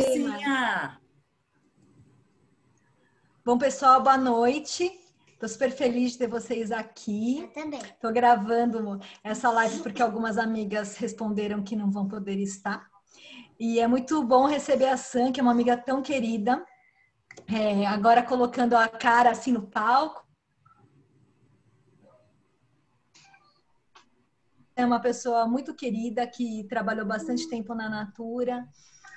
Marcinha! Bom, pessoal, boa noite. Estou super feliz de ter vocês aqui. Eu também. Estou gravando essa live porque algumas amigas responderam que não vão poder estar. E é muito bom receber a Sam, que é uma amiga tão querida. É, agora colocando a cara assim no palco. É uma pessoa muito querida que trabalhou bastante tempo na Natura,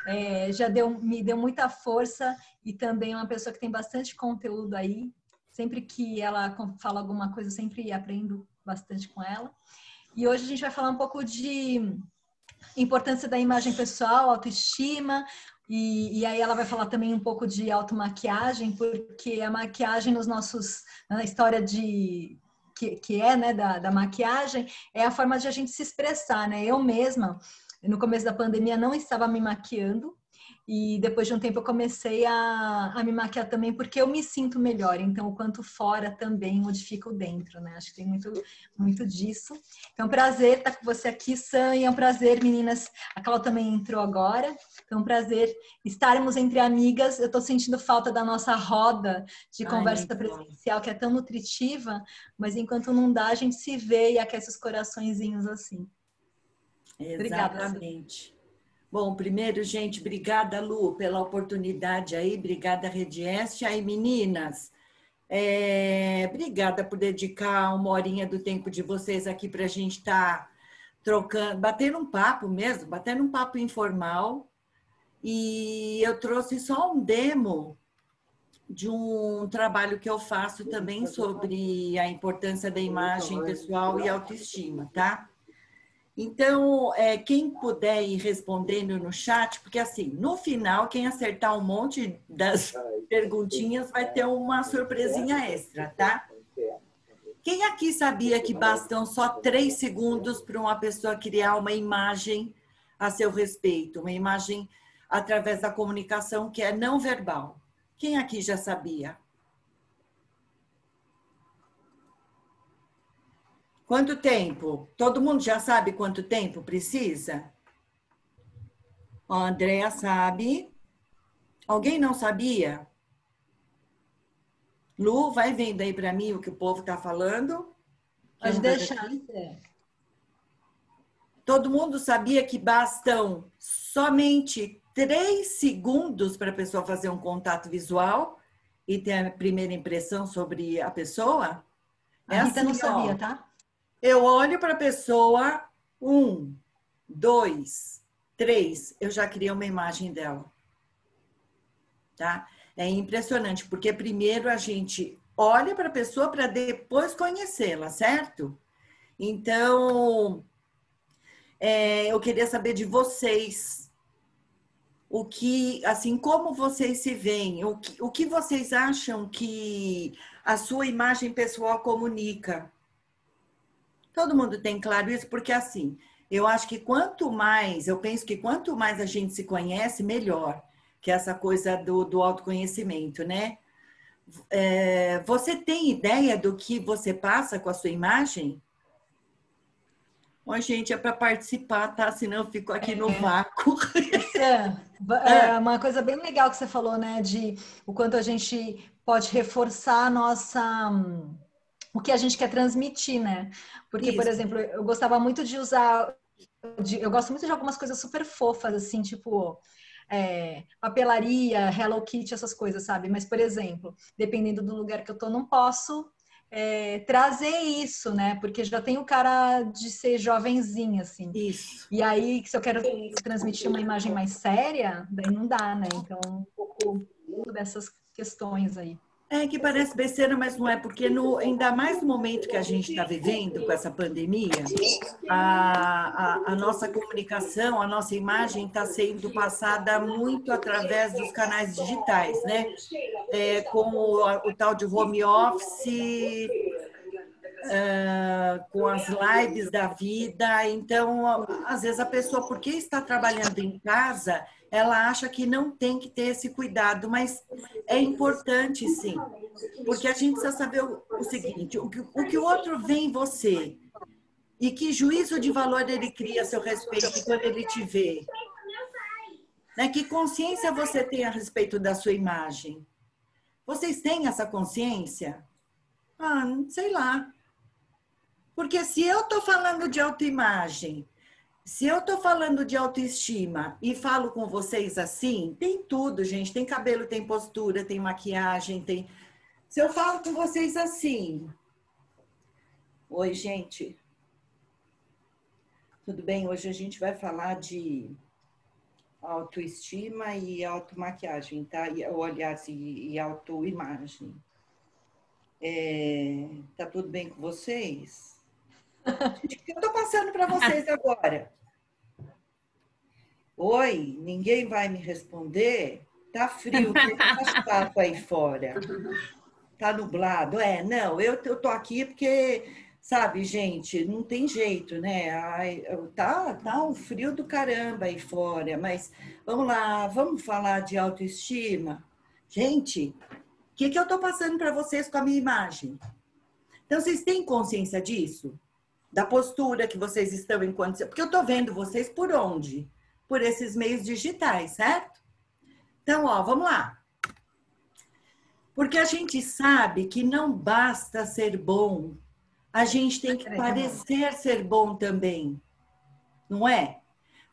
é, já deu, me deu muita força e também é uma pessoa que tem bastante conteúdo aí. Sempre que ela fala alguma coisa, eu sempre aprendo bastante com ela. E hoje a gente vai falar um pouco de importância da imagem pessoal, autoestima, e, e, aí ela vai falar também um pouco de automaquiagem, porque a maquiagem nos nossos, na história de que, que é, né, da, da maquiagem, é a forma de a gente se expressar, né? Eu mesma, no começo da pandemia, não estava me maquiando, e depois de um tempo eu comecei a, a me maquiar também porque eu me sinto melhor. Então, o quanto fora também modifica o dentro, né? Acho que tem muito, muito disso. Então, prazer estar com você aqui, Sam. E é um prazer, meninas. A Cláudia também entrou agora. Então, prazer estarmos entre amigas. Eu estou sentindo falta da nossa roda de conversa Ai, presencial, que é tão nutritiva, mas enquanto não dá, a gente se vê e aquece os coraçõezinhos assim. Exatamente. Obrigada, Bom, primeiro, gente, obrigada, Lu, pela oportunidade aí, obrigada, Redieste. Aí, meninas, é, obrigada por dedicar uma horinha do tempo de vocês aqui para a gente estar tá trocando, batendo um papo mesmo, batendo um papo informal. E eu trouxe só um demo de um trabalho que eu faço também sobre a importância da imagem pessoal e autoestima, tá? Então, é, quem puder ir respondendo no chat, porque assim, no final, quem acertar um monte das perguntinhas vai ter uma surpresinha extra, tá? Quem aqui sabia que bastam só três segundos para uma pessoa criar uma imagem a seu respeito, uma imagem através da comunicação que é não verbal? Quem aqui já sabia? Quanto tempo? Todo mundo já sabe quanto tempo precisa? Ó, a Andrea sabe. Alguém não sabia? Lu, vai vendo aí para mim o que o povo está falando. Pode deixar. Todo mundo sabia que bastam somente três segundos para a pessoa fazer um contato visual e ter a primeira impressão sobre a pessoa? É a Rita assim, não sabia, ó. tá? Eu olho para a pessoa, um, dois, três, eu já criei uma imagem dela. Tá? É impressionante, porque primeiro a gente olha para a pessoa para depois conhecê-la, certo? Então, é, eu queria saber de vocês o que, assim, como vocês se veem, o que, o que vocês acham que a sua imagem pessoal comunica? Todo mundo tem claro isso, porque assim, eu acho que quanto mais, eu penso que quanto mais a gente se conhece, melhor. Que é essa coisa do, do autoconhecimento, né? É, você tem ideia do que você passa com a sua imagem? Bom, gente, é para participar, tá? Senão eu fico aqui no é. vácuo. É, é uma coisa bem legal que você falou, né? De o quanto a gente pode reforçar a nossa o que a gente quer transmitir, né? Porque, Isso. por exemplo, eu gostava muito de usar. De, eu gosto muito de algumas coisas super fofas, assim, tipo. É, papelaria, Hello Kitty, essas coisas, sabe? Mas, por exemplo, dependendo do lugar que eu tô, não posso é, trazer isso, né? Porque já tem o cara de ser jovenzinho, assim. Isso. E aí, se eu quero transmitir uma imagem mais séria, daí não dá, né? Então, um pouco dessas questões aí. É que parece besteira, mas não é, porque no, ainda mais no momento que a gente está vivendo com essa pandemia, a, a, a, nossa comunicação, a nossa imagem está sendo passada muito através dos canais digitais, né? É, com o, o tal de home office, Uh, com as lives da vida. Então, às vezes a pessoa, porque está trabalhando em casa, ela acha que não tem que ter esse cuidado, mas é importante sim, porque a gente precisa saber o, o seguinte: o que, o que o outro vê em você e que juízo de valor ele cria a seu respeito quando ele te vê. Né? Que consciência você tem a respeito da sua imagem? Vocês têm essa consciência? Ah, sei lá. Porque se eu estou falando de autoimagem, se eu estou falando de autoestima e falo com vocês assim, tem tudo, gente. Tem cabelo, tem postura, tem maquiagem, tem. Se eu falo com vocês assim. Oi, gente. Tudo bem? Hoje a gente vai falar de autoestima e automaquiagem, tá? E, ou, aliás, e, e autoimagem. É, tá tudo bem com vocês? Eu tô passando para vocês agora? Oi, ninguém vai me responder? Tá frio, tá chato aí fora. Tá nublado. É, não, eu, eu tô aqui porque Sabe, gente, não tem jeito, né? Ai, tá, tá um frio do caramba aí fora, mas vamos lá, vamos falar de autoestima. Gente, o que, que eu tô passando para vocês com a minha imagem? Então, vocês têm consciência disso? Da postura que vocês estão enquanto. Porque eu tô vendo vocês por onde? Por esses meios digitais, certo? Então, ó, vamos lá. Porque a gente sabe que não basta ser bom a gente tem que parecer ser bom também, não é?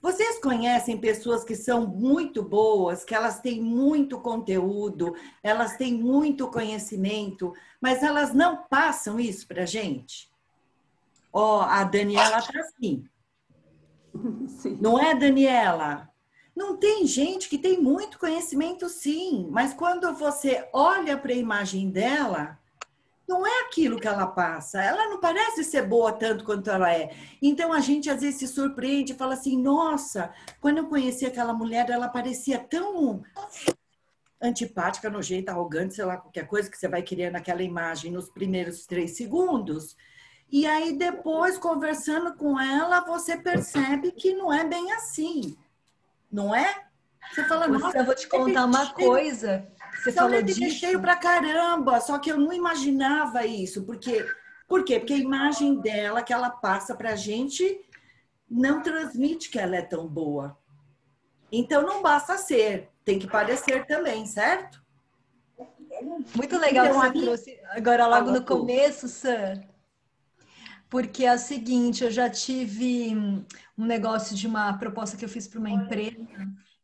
Vocês conhecem pessoas que são muito boas, que elas têm muito conteúdo, elas têm muito conhecimento, mas elas não passam isso para gente? Ó, oh, a Daniela tá assim. Sim. Não é, Daniela? Não tem gente que tem muito conhecimento, sim, mas quando você olha para a imagem dela, não é aquilo que ela passa. Ela não parece ser boa tanto quanto ela é. Então a gente às vezes se surpreende e fala assim: nossa, quando eu conheci aquela mulher, ela parecia tão antipática, nojenta, arrogante, sei lá, qualquer coisa que você vai querer naquela imagem nos primeiros três segundos. E aí depois, conversando com ela, você percebe que não é bem assim. Não é? Você fala, nossa, eu vou te contar uma coisa. Você então, falou disso. cheio pra caramba, só que eu não imaginava isso, porque por quê? Porque a imagem dela que ela passa pra gente não transmite que ela é tão boa. Então não basta ser, tem que parecer também, certo? Muito legal então, que você trouxe agora logo no começo, Sam. Porque é o seguinte, eu já tive um negócio de uma proposta que eu fiz para uma empresa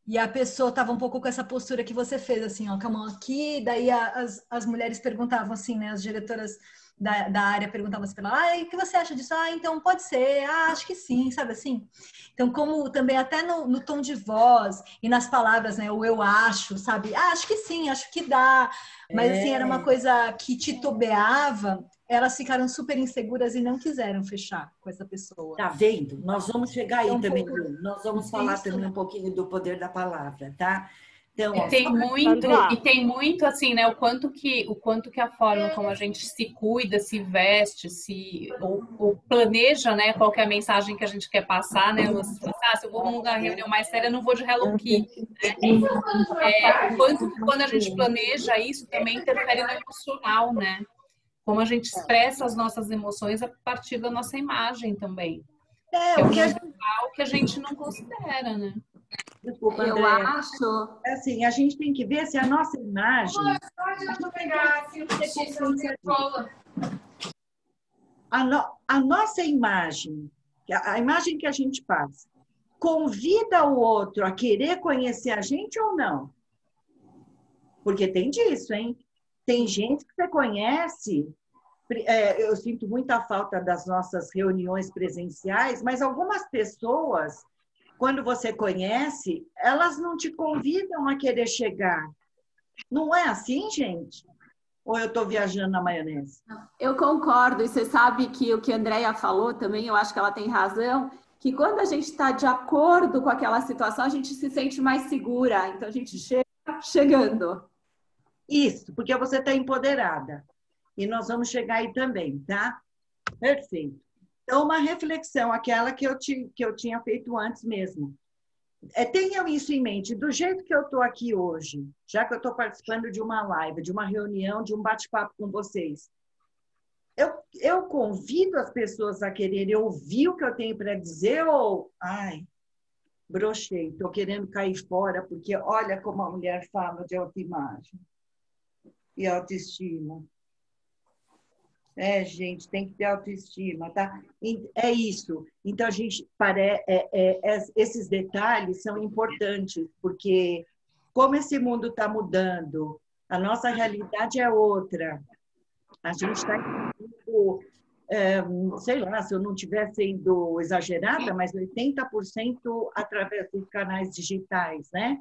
e a pessoa estava um pouco com essa postura que você fez, assim, ó, com a mão aqui, daí as, as mulheres perguntavam assim, né, as diretoras da, da área perguntavam assim para ela, ah, o que você acha disso? Ah, então pode ser, ah, acho que sim, sabe assim? Então, como também até no, no tom de voz e nas palavras, né, o eu acho, sabe? Ah, acho que sim, acho que dá. Mas, é. assim, era uma é. coisa que titubeava, elas ficaram super inseguras e não quiseram fechar com essa pessoa. Tá vendo? Nós vamos chegar aí é um também, pouco... nós vamos falar Isso. também um pouquinho do poder da palavra, tá? Então, e tem muito, e tem muito assim, né? O quanto que o quanto que a forma como a gente se cuida, se veste, se ou, ou planeja, né? Qual é a mensagem que a gente quer passar, né? Ah, se eu vou num lugar reunião mais séria, eu não vou de Hello Kitty. Né? É, o quanto que quando a gente planeja isso também interfere no emocional, né? Como a gente expressa as nossas emoções a partir da nossa imagem também. É, o que, é o que a gente não considera, né? Desculpa, Eu acho. É assim, a gente tem que ver se a nossa imagem. A, no, a nossa imagem, a imagem que a gente passa, convida o outro a querer conhecer a gente ou não? Porque tem disso, hein? Tem gente que você conhece, é, eu sinto muita falta das nossas reuniões presenciais, mas algumas pessoas, quando você conhece, elas não te convidam a querer chegar. Não é assim, gente? Ou eu estou viajando na maionese? Eu concordo, e você sabe que o que a Andrea falou também, eu acho que ela tem razão, que quando a gente está de acordo com aquela situação, a gente se sente mais segura, então a gente chega chegando. Isso, porque você está empoderada. E nós vamos chegar aí também, tá? Perfeito. Então, uma reflexão, aquela que eu, te, que eu tinha feito antes mesmo. É, tenham isso em mente, do jeito que eu estou aqui hoje, já que eu estou participando de uma live, de uma reunião, de um bate-papo com vocês, eu, eu convido as pessoas a quererem ouvir o que eu tenho para dizer ou, ai, brochei, estou querendo cair fora, porque olha como a mulher fala de autoimagem e autoestima. É, gente, tem que ter autoestima, tá? É isso. Então, a gente pare... É, é, é, esses detalhes são importantes, porque como esse mundo está mudando, a nossa realidade é outra. A gente está é, sei lá, se eu não estiver sendo exagerada, mas 80% através dos canais digitais, né?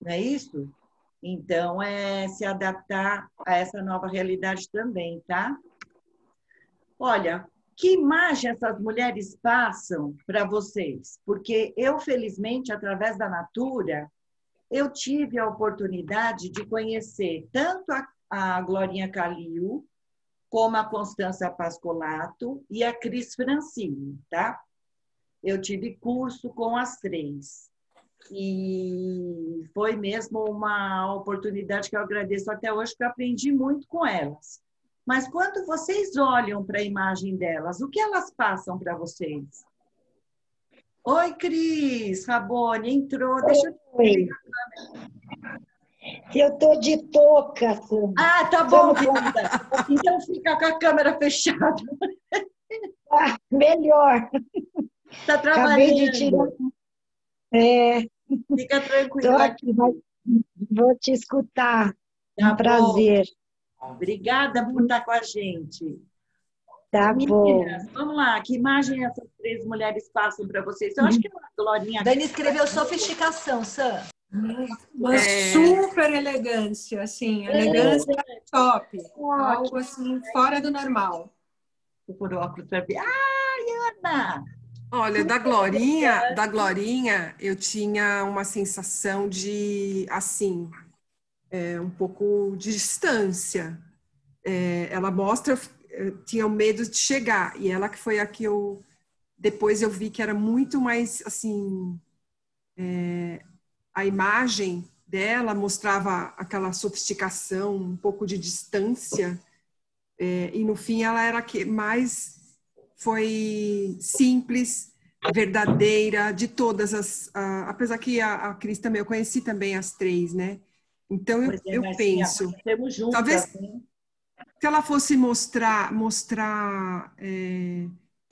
Não é isso? Então, é se adaptar a essa nova realidade também, tá? Olha, que imagem essas mulheres passam para vocês? Porque eu, felizmente, através da Natura, eu tive a oportunidade de conhecer tanto a, a Glorinha Calil, como a Constança Pascolato e a Cris Francini, tá? Eu tive curso com as três. E foi mesmo uma oportunidade que eu agradeço até hoje, porque eu aprendi muito com elas. Mas quando vocês olham para a imagem delas, o que elas passam para vocês? Oi, Cris, Rabone, entrou. Deixa Oi. eu eu tô de touca. Sandra. Ah, tá bom, querida. Então fica com a câmera fechada. Ah, melhor. Tá trabalhando. Acabei de tirar. É. Fica tranquila. Tô aqui, vou te escutar. É um prazer. Obrigada por estar com a gente. Tá Meninas, bom. Vamos lá, que imagem essas três mulheres passam para vocês? Eu acho que é uma Glorinha. Dani escreveu sofisticação, Sam. Uma é... super elegância, assim, elegância é. top. Algo assim, fora do normal. Por óculos Ai, Ana! Olha, da Glorinha, da Glorinha, eu tinha uma sensação de, assim, é, um pouco de distância. É, ela mostra, eu tinha medo de chegar, e ela que foi a que eu, depois eu vi que era muito mais, assim, é, a imagem dela mostrava aquela sofisticação, um pouco de distância, é, e no fim ela era que mais foi simples, verdadeira, de todas as. A, apesar que a, a Cris também, eu conheci também as três, né? Então eu, é, eu penso. Juntas, talvez né? se ela fosse mostrar, mostrar é,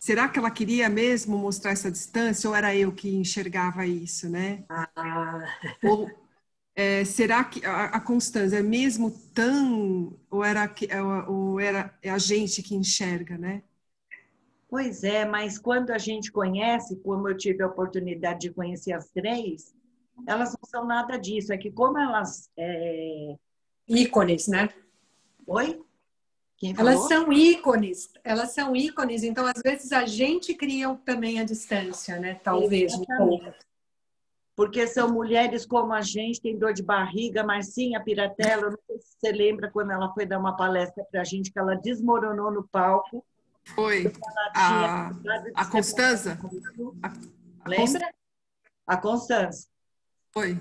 Será que ela queria mesmo mostrar essa distância ou era eu que enxergava isso, né? Ah. Ou é, será que a, a Constança é mesmo tão ou era ou era é a gente que enxerga, né? Pois é, mas quando a gente conhece, como eu tive a oportunidade de conhecer as três, elas não são nada disso. É que como elas é... ícones, né? Oi? Elas são ícones, elas são ícones, então às vezes a gente cria também a distância, né? Talvez um. Porque são mulheres como a gente, tem dor de barriga, Marcinha Piratella, não sei se você lembra quando ela foi dar uma palestra para a gente, que ela desmoronou no palco. Foi. A, a Constança? Lembra? A Constança. Foi.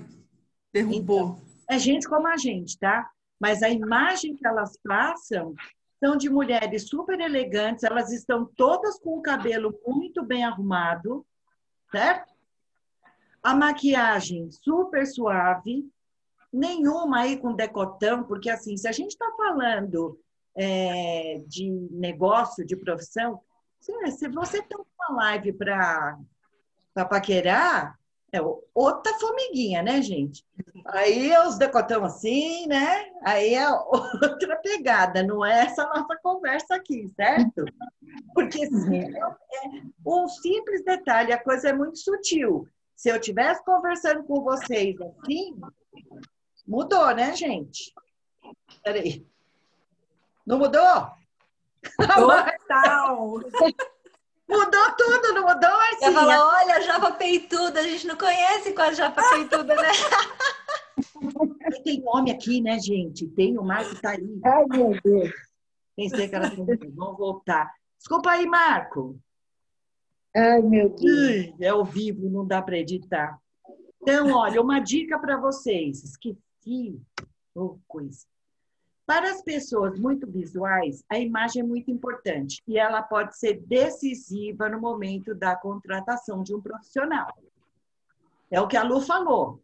Derrubou. Então, é gente como a gente, tá? Mas a imagem que elas passam são de mulheres super elegantes, elas estão todas com o cabelo muito bem arrumado, certo? A maquiagem super suave, nenhuma aí com decotão, porque assim, se a gente está falando é, de negócio, de profissão, se, você tem uma live para paquerar, é outra formiguinha, né, gente? Aí é os decotão assim, né? Aí é outra pegada, não é essa nossa conversa aqui, certo? Porque sim, é um simples detalhe, a coisa é muito sutil. Se eu estivesse conversando com vocês assim, mudou, né, gente? Peraí. Não mudou? Total! Mudou tudo, não mudou, Marcinha? Ela falou, olha, Java Peituda, a gente não conhece com a Java Peituda, né? Tem homem aqui, né, gente? Tem, o Marco tá aí. Ai, meu Deus. Pensei que era Vamos voltar. Desculpa aí, Marco. Ai, meu Deus. É ao vivo, não dá para editar. Então, olha, uma dica para vocês. Esqueci. Oh, coisa. Para as pessoas muito visuais, a imagem é muito importante e ela pode ser decisiva no momento da contratação de um profissional. É o que a Lu falou.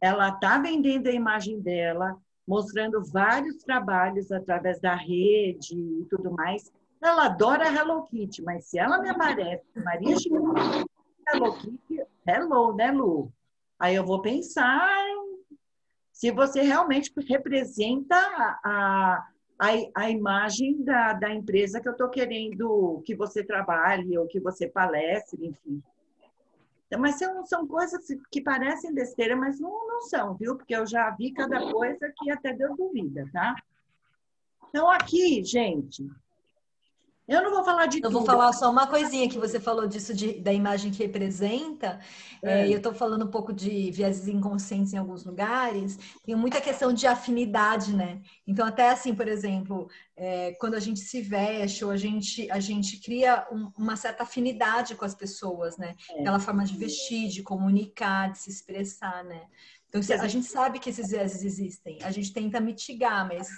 Ela está vendendo a imagem dela, mostrando vários trabalhos através da rede e tudo mais. Ela adora Hello Kitty, mas se ela me aparece, Maria Chico, Hello Kitty, hello, né, Lu? Aí eu vou pensar se você realmente representa a, a, a imagem da, da empresa que eu estou querendo que você trabalhe ou que você palestre, enfim. Então, mas são, são coisas que parecem besteira, mas não, não são, viu? Porque eu já vi cada coisa que até Deus duvida, tá? Então, aqui, gente, eu não vou falar de eu tudo. vou falar só uma coisinha que você falou disso de, da imagem que representa. É. É, eu estou falando um pouco de viéses inconscientes em alguns lugares. Tem muita questão de afinidade, né? Então, até assim, por exemplo, é, quando a gente se veste ou a gente, a gente cria um, uma certa afinidade com as pessoas, né? É. Aquela forma de vestir, de comunicar, de se expressar, né? Então, a gente sabe que esses viéses existem. A gente tenta mitigar, mas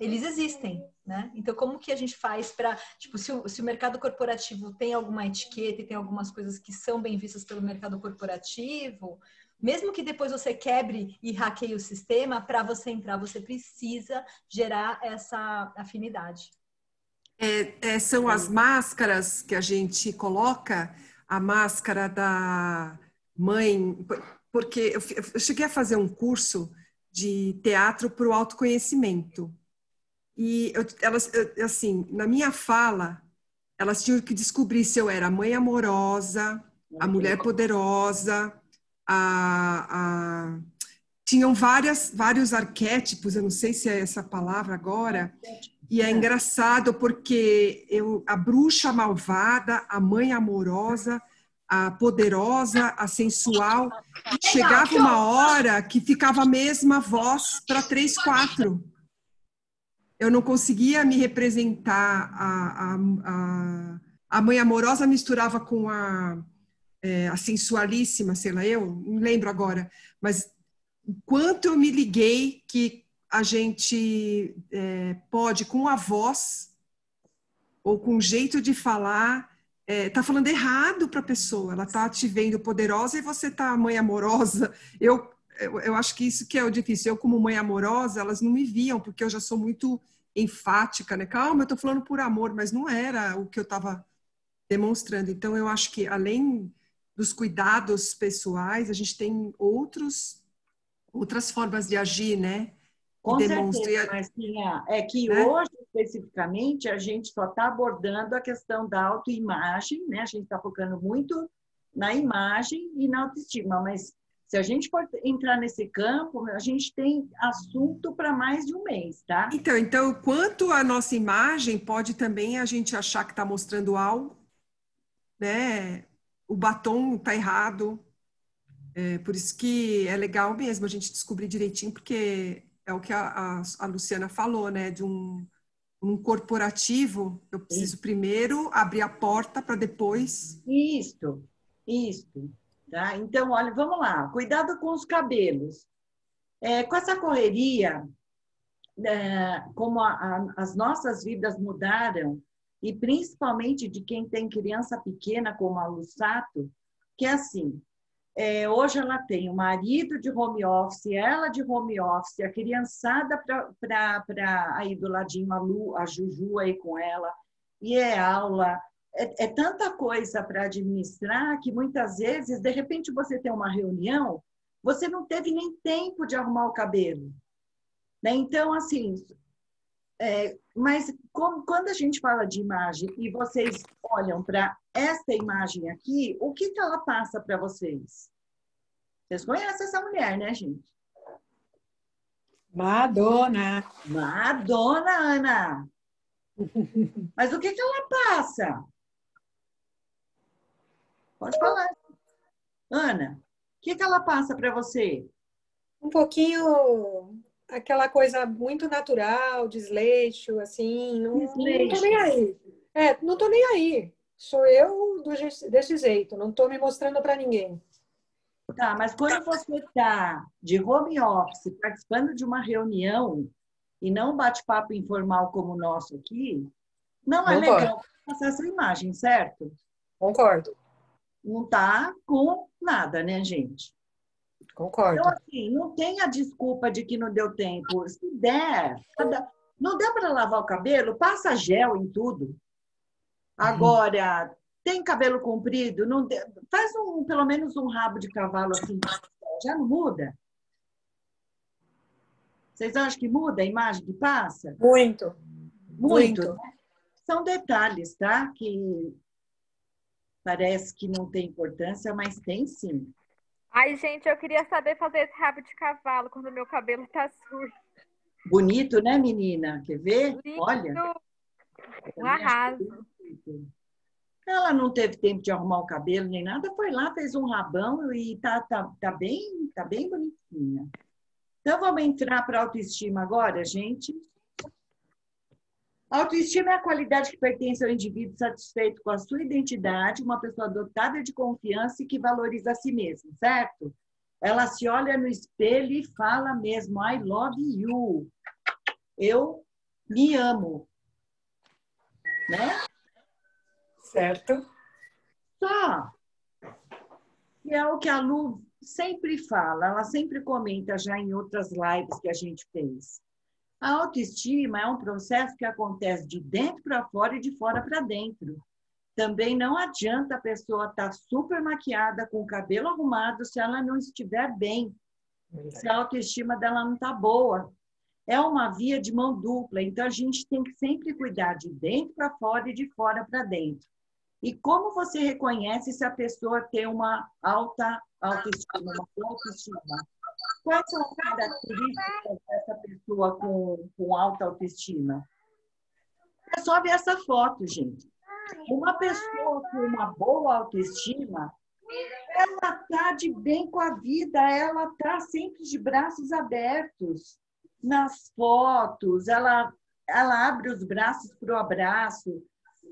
eles existem, né? Então, como que a gente faz para, tipo, se o, se o mercado corporativo tem alguma etiqueta e tem algumas coisas que são bem vistas pelo mercado corporativo, mesmo que depois você quebre e hackeie o sistema, para você entrar, você precisa gerar essa afinidade. É, é, são as máscaras que a gente coloca, a máscara da mãe, porque eu, eu cheguei a fazer um curso de teatro para o autoconhecimento. E eu, elas, eu, assim, na minha fala, elas tinham que descobrir se eu era a mãe amorosa, a mulher poderosa, a, a... tinham várias, vários arquétipos, eu não sei se é essa palavra agora, e é engraçado porque eu, a bruxa malvada, a mãe amorosa, a poderosa, a sensual, chegava uma hora que ficava a mesma voz para três, quatro eu não conseguia me representar. A, a, a, a mãe amorosa misturava com a, é, a sensualíssima, sei lá, eu não lembro agora, mas quanto eu me liguei que a gente é, pode, com a voz ou com o jeito de falar, é, tá falando errado para a pessoa. Ela tá te vendo poderosa e você tá mãe amorosa. Eu, eu, eu acho que isso que é o difícil. Eu, como mãe amorosa, elas não me viam, porque eu já sou muito enfática, né? Calma, eu estou falando por amor, mas não era o que eu estava demonstrando. Então, eu acho que além dos cuidados pessoais, a gente tem outros outras formas de agir, né? Com certeza, Marcinha. É que né? hoje, especificamente, a gente só está abordando a questão da autoimagem, né? A gente está focando muito na imagem e na autoestima, mas se a gente for entrar nesse campo, a gente tem assunto para mais de um mês, tá? Então, então, quanto a nossa imagem pode também a gente achar que está mostrando algo, né? O batom está errado. É, por isso que é legal mesmo a gente descobrir direitinho, porque é o que a, a, a Luciana falou, né? De um, um corporativo, eu preciso Isso. primeiro abrir a porta para depois. Isso, isso. Tá? Então, olha, vamos lá, cuidado com os cabelos. É, com essa correria, é, como a, a, as nossas vidas mudaram, e principalmente de quem tem criança pequena, como a Lusato, que é assim, é, hoje ela tem o marido de home office, ela de home office, a criançada para ir do ladinho, a, Lu, a Juju aí com ela, e é aula, é, é tanta coisa para administrar que muitas vezes, de repente, você tem uma reunião, você não teve nem tempo de arrumar o cabelo. Né? Então, assim, é, mas como, quando a gente fala de imagem e vocês olham para esta imagem aqui, o que, que ela passa para vocês? Vocês conhecem essa mulher, né, gente? Madonna. Madonna, Ana. Mas o que, que ela passa? Pode falar. Ana, o que, que ela passa para você? Um pouquinho aquela coisa muito natural, desleixo, assim, não, desleixo. não tô nem aí. É, não tô nem aí. Sou eu do, desse jeito, não tô me mostrando para ninguém. Tá, mas quando você está de home office, participando de uma reunião e não um bate-papo informal como o nosso aqui, não é Concordo. legal passar essa imagem, certo? Concordo não está com nada, né, gente? Concordo. Então, assim, não tem a desculpa de que não deu tempo. Se der, não deu para lavar o cabelo, passa gel em tudo. Agora, uhum. tem cabelo comprido, não deu, faz um, pelo menos um rabo de cavalo assim, já não muda? Vocês acham que muda a imagem que passa? Muito. Muito. Muito. Né? São detalhes, tá? Que parece que não tem importância, mas tem sim. Ai, gente, eu queria saber fazer esse rabo de cavalo quando meu cabelo tá sujo. Bonito, né, menina? Quer ver? Bonito. Olha. Um arraso. Ela não teve tempo de arrumar o cabelo nem nada, foi lá, fez um rabão e tá, tá, tá, bem, tá bem bonitinha. Então, vamos entrar para autoestima agora, gente. Autoestima é a qualidade que pertence ao indivíduo satisfeito com a sua identidade, uma pessoa dotada de confiança e que valoriza a si mesmo, certo? Ela se olha no espelho e fala mesmo, I love you. Eu me amo. Né? Certo. Só. E é o que a Lu sempre fala, ela sempre comenta já em outras lives que a gente fez. A autoestima é um processo que acontece de dentro para fora e de fora para dentro. Também não adianta a pessoa estar tá super maquiada, com o cabelo arrumado, se ela não estiver bem, se a autoestima dela não está boa. É uma via de mão dupla, então a gente tem que sempre cuidar de dentro para fora e de fora para dentro. E como você reconhece se a pessoa tem uma alta autoestima, uma autoestima? Quais são as características dessa pessoa com, com alta autoestima? É só ver essa foto, gente. Uma pessoa com uma boa autoestima, ela está de bem com a vida, ela está sempre de braços abertos nas fotos, ela, ela abre os braços para o abraço,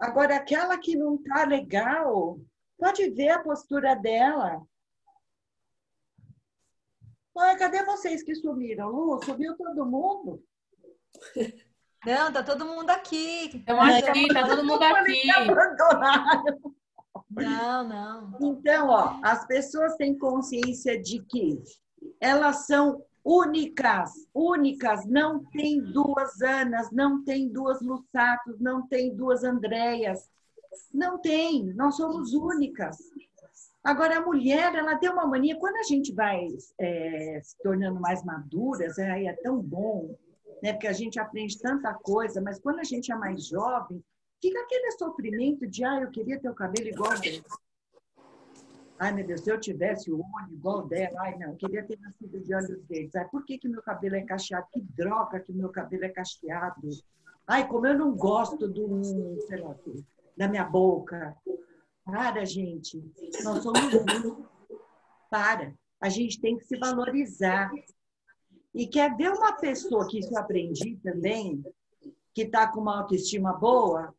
Agora, aquela que não está legal, pode ver a postura dela. Oi, cadê vocês que sumiram? Lu, sumiu todo mundo? Não, tá todo mundo aqui. Estamos aqui, tá todo mundo aqui. Não, não. Então, ó, as pessoas têm consciência de que elas são únicas, únicas, não tem duas Anas, não tem duas Lussatos, não tem duas Andréias, não tem, nós somos únicas. Agora, a mulher, ela tem uma mania, quando a gente vai é, se tornando mais maduras, aí é tão bom, né? porque a gente aprende tanta coisa, mas quando a gente é mais jovem, fica aquele sofrimento de, ah, eu queria ter o cabelo igual dele. Ai, meu Deus, se eu tivesse o olho igual dela, ai, não, queria ter nascido de olhos verdes. Ai, por que, que meu cabelo é cacheado? Que droga que meu cabelo é cacheado. Ai, como eu não gosto do, sei lá, da minha boca. Para, gente. Nós somos um. Para. A gente tem que se valorizar. E quer ver uma pessoa que isso eu aprendi também, que está com uma autoestima boa?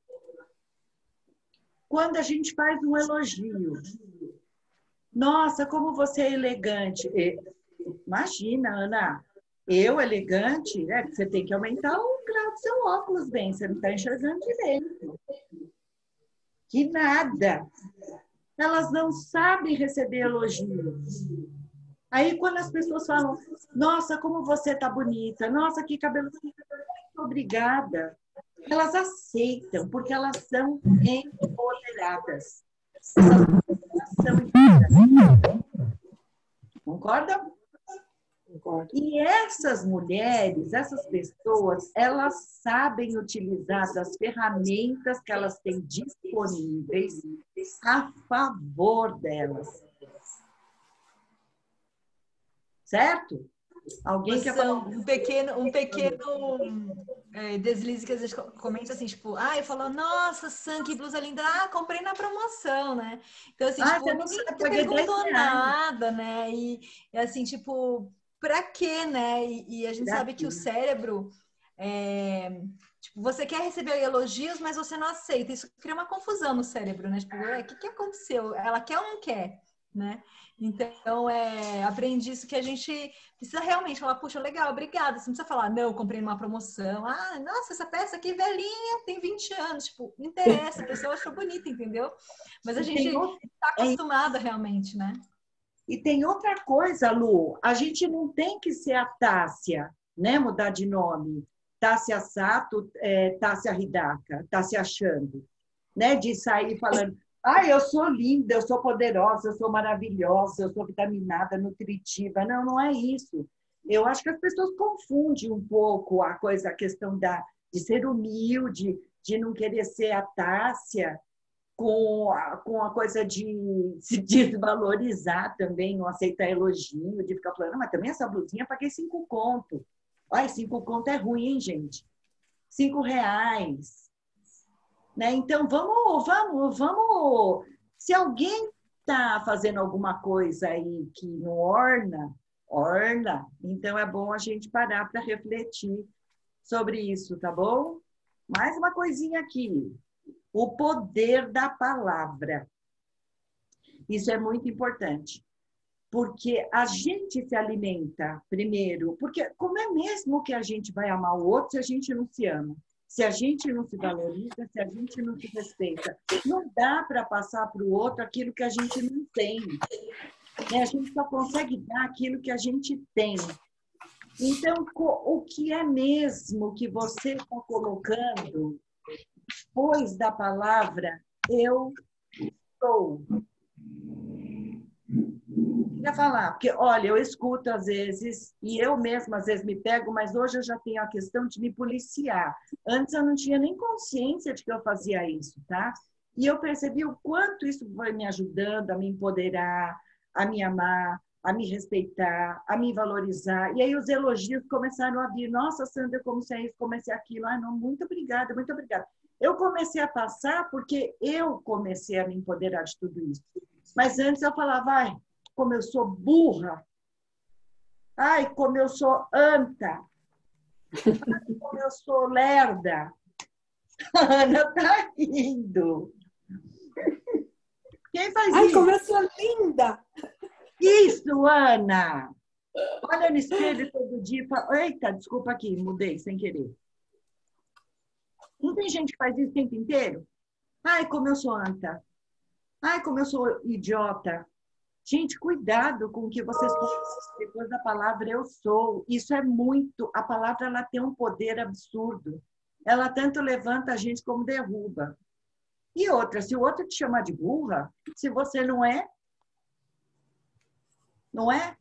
Quando a gente faz um elogio. Nossa, como você é elegante. Imagina, Ana, eu elegante, é, você tem que aumentar o grau do seu óculos, bem, você não está enxergando direito. Que nada. Elas não sabem receber elogios. Aí, quando as pessoas falam, nossa, como você está bonita, nossa, que cabelo. Obrigada. Elas aceitam, porque elas são empoderadas. Concorda? Concordo. E essas mulheres, essas pessoas, elas sabem utilizar as ferramentas que elas têm disponíveis a favor delas. Certo? Alguém quer falar? Um pequeno, um pequeno é, deslize que às vezes comenta assim, tipo, ah, eu falo, nossa, Sam, que blusa linda, ah, comprei na promoção, né? Então, assim, ah, tipo, ninguém perguntou nada, né? E, e, assim, tipo, pra quê, né? E, e a gente pra sabe quê? que o cérebro, é, tipo, você quer receber elogios, mas você não aceita. Isso cria uma confusão no cérebro, né? Tipo, o que, que aconteceu? Ela quer ou não quer? Né? Então, é, aprendi isso que a gente precisa realmente falar, puxa, legal, obrigada. Você não precisa falar, não, comprei numa promoção. Ah, nossa, essa peça aqui velhinha, tem 20 anos. Tipo, interessa, a pessoa achou bonita, entendeu? Mas a gente está acostumada realmente, né? E tem outra coisa, Lu, a gente não tem que ser a Tássia, né? Mudar de nome. Tássia Sato, é, Tássia Hidaka, tá se né? De sair falando, ah, eu sou linda, eu sou poderosa, eu sou maravilhosa, eu sou vitaminada, nutritiva. Não, não é isso. Eu acho que as pessoas confundem um pouco a coisa, a questão da, de ser humilde, de não querer ser a Tássia, com a, com a coisa de se desvalorizar também, não aceitar elogio, de ficar falando, mas também essa blusinha paguei cinco conto. Olha, cinco conto é ruim, hein, gente? Cinco reais. Né? Então, vamos, vamos, vamos. Se alguém está fazendo alguma coisa aí que não orna, orna, então é bom a gente parar para refletir sobre isso, tá bom? Mais uma coisinha aqui o poder da palavra. Isso é muito importante, porque a gente se alimenta primeiro, porque como é mesmo que a gente vai amar o outro se a gente não se ama? Se a gente não se valoriza, se a gente não se respeita, não dá para passar para o outro aquilo que a gente não tem. Né? A gente só consegue dar aquilo que a gente tem. Então, o que é mesmo que você está colocando depois da palavra eu sou. Queria falar, porque olha, eu escuto às vezes, e eu mesma às vezes me pego, mas hoje eu já tenho a questão de me policiar. Antes eu não tinha nem consciência de que eu fazia isso, tá? E eu percebi o quanto isso foi me ajudando a me empoderar, a me amar, a me respeitar, a me valorizar. E aí os elogios começaram a vir. Nossa, Sandra, como se é isso, como é aquilo. Ah, não, muito obrigada, muito obrigada. Eu comecei a passar porque eu comecei a me empoderar de tudo isso. Mas antes eu falava, ai, como eu sou burra. Ai, como eu sou anta. Ai, como eu sou lerda. A Ana tá rindo. Quem faz ai, isso? como eu sou linda. Isso, Ana. Olha no espelho todo dia e fala, eita, desculpa aqui, mudei sem querer. Não tem gente que faz isso o tempo inteiro? Ai, como eu sou anta. Ai, como eu sou idiota. Gente, cuidado com o que vocês depois da palavra eu sou. Isso é muito. A palavra ela tem um poder absurdo. Ela tanto levanta a gente como derruba. E outra, se o outro te chamar de burra, se você não é, não é?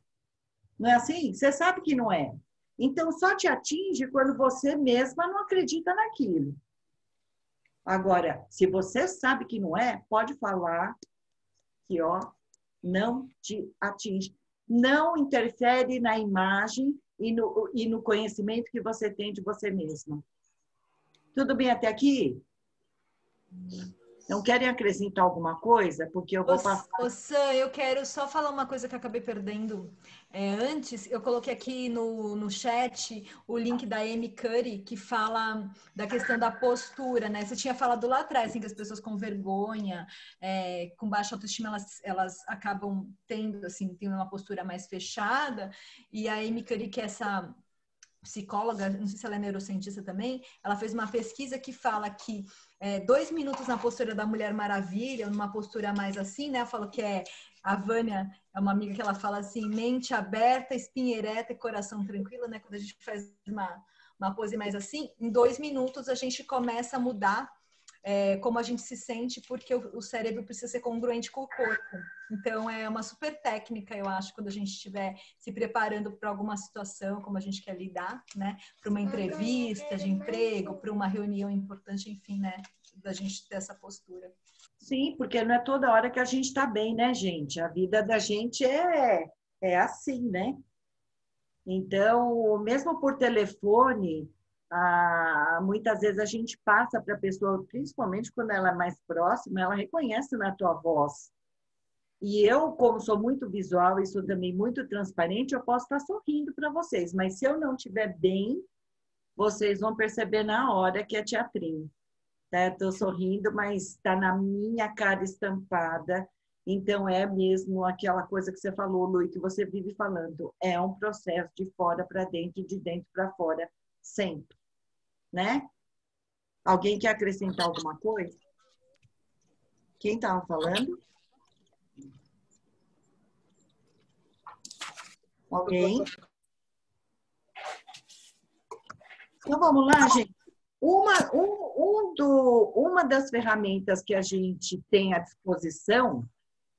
Não é assim? Você sabe que não é. Então, só te atinge quando você mesma não acredita naquilo. Agora, se você sabe que não é, pode falar que ó, não te atinge. Não interfere na imagem e no, e no conhecimento que você tem de você mesma. Tudo bem até aqui? Não querem acrescentar alguma coisa? Porque eu vou passar. Ô, Sam, eu quero só falar uma coisa que eu acabei perdendo. É, antes, eu coloquei aqui no, no chat o link da Amy Curry, que fala da questão da postura, né? Você tinha falado lá atrás, assim, que as pessoas com vergonha, é, com baixa autoestima, elas, elas acabam tendo, assim, tendo uma postura mais fechada. E a Amy Curry, que é essa psicóloga, não sei se ela é neurocientista também, ela fez uma pesquisa que fala que é, dois minutos na postura da Mulher Maravilha, numa postura mais assim, né? Eu falo que é a Vânia, é uma amiga que ela fala assim, mente aberta, espinha ereta e coração tranquilo, né? Quando a gente faz uma, uma pose mais assim, em dois minutos a gente começa a mudar é, como a gente se sente, porque o, o, cérebro precisa ser congruente com o corpo. Então, é uma super técnica, eu acho, quando a gente estiver se preparando para alguma situação, como a gente quer lidar, né? Para uma entrevista de emprego, para uma reunião importante, enfim, né? Da gente ter essa postura. Sim, porque não é toda hora que a gente está bem, né, gente? A vida da gente é, é assim, né? Então, mesmo por telefone, ah, muitas vezes a gente passa para a pessoa, principalmente quando ela é mais próxima, ela reconhece na tua voz. E eu, como sou muito visual e sou também muito transparente, eu posso estar sorrindo para vocês, mas se eu não estiver bem, vocês vão perceber na hora que é teatrinho. Estou tá? sorrindo, mas está na minha cara estampada. Então, é mesmo aquela coisa que você falou, Lu, que você vive falando. É um processo de fora para dentro, de dentro para fora, sempre né? Alguém quer acrescentar alguma coisa? Quem estava falando? Alguém? Então vamos lá, gente. Uma, um, um do, uma das ferramentas que a gente tem à disposição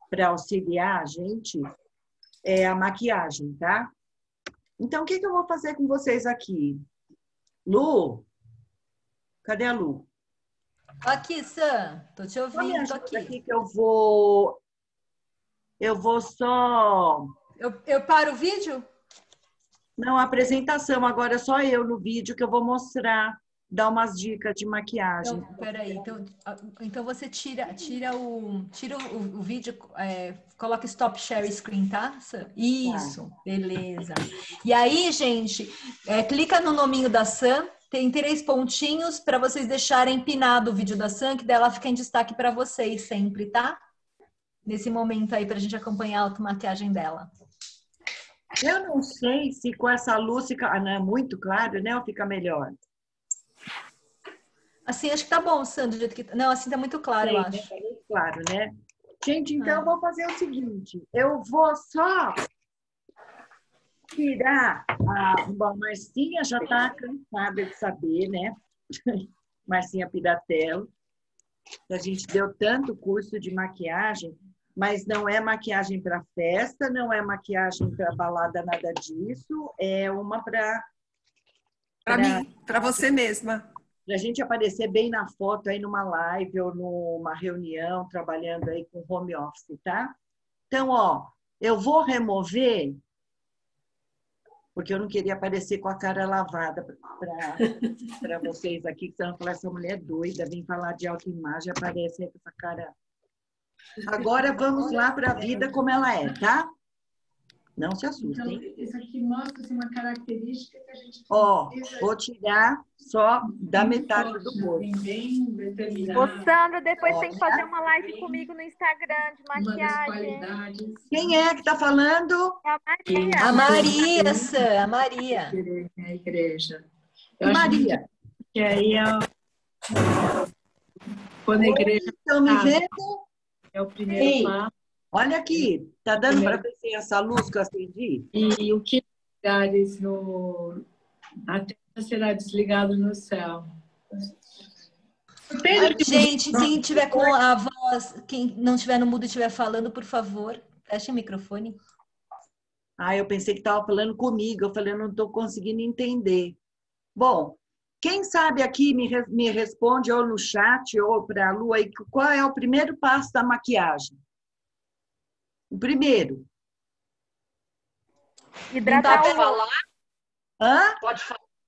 para auxiliar a gente é a maquiagem, tá? Então, o que, que eu vou fazer com vocês aqui? Lu, cadê a Lu? Aqui, Sam, tô te ouvindo, tô aqui. aqui que eu vou... Eu vou só... Eu, eu paro o vídeo? Não, a apresentação, agora é só eu no vídeo que eu vou mostrar dar umas dicas de maquiagem. Então, peraí, então, então você tira, tira o, tira o, o vídeo, é, coloca stop share screen, tá? Isso, tá. beleza. E aí, gente, é, clica no nominho da Sam, tem três pontinhos para vocês deixarem pinado o vídeo da Sam, que dela fica em destaque para vocês sempre, tá? Nesse momento aí, para a gente acompanhar a automaquiagem dela. Eu não sei se com essa luz fica ah, não, é muito claro, né? Ou fica melhor? Assim, acho que tá bom, Sandro, do jeito que tá. Não, assim tá muito claro, Sim, eu acho. Tá muito claro, né? Gente, então ah. eu vou fazer o seguinte: eu vou só tirar a. Bom, Marcinha já tá cansada de saber, né? Marcinha Piratello. A gente deu tanto curso de maquiagem, mas não é maquiagem para festa, não é maquiagem para balada, nada disso. É uma para. Para mim, para você mesma para a gente aparecer bem na foto aí numa live ou numa reunião, trabalhando aí com home office, tá? Então, ó, eu vou remover, porque eu não queria aparecer com a cara lavada para vocês aqui, que estão falando, essa mulher é doida, vem falar de autoimagem, aparece com essa cara. Agora vamos lá para a vida como ela é, tá? Não se assustem. Então, isso aqui mostra assim, uma característica que a gente Ó, vou tirar só da metade do rosto. Ô, Sandra, depois tem que fazer uma live comigo no Instagram de maquiagem. Quem é que está falando? A Maria. A Maria, Sam, a Maria. A igreja. Eu Maria. Que aí é quando a igreja. Estão me vendo? É o primeiro passo Olha aqui, tá dando para ver se essa luz que eu acendi? E o que lugares no a Terra será desligado no céu. Gente, quem tiver com a voz, quem não tiver no mudo e estiver falando, por favor, feche o microfone. Ah, eu pensei que estava falando comigo. Eu falei, eu não estou conseguindo entender. Bom, quem sabe aqui me, me responde ou no chat ou para a Lu aí, qual é o primeiro passo da maquiagem? O primeiro. Hidratar pode falar? Hã? Pode,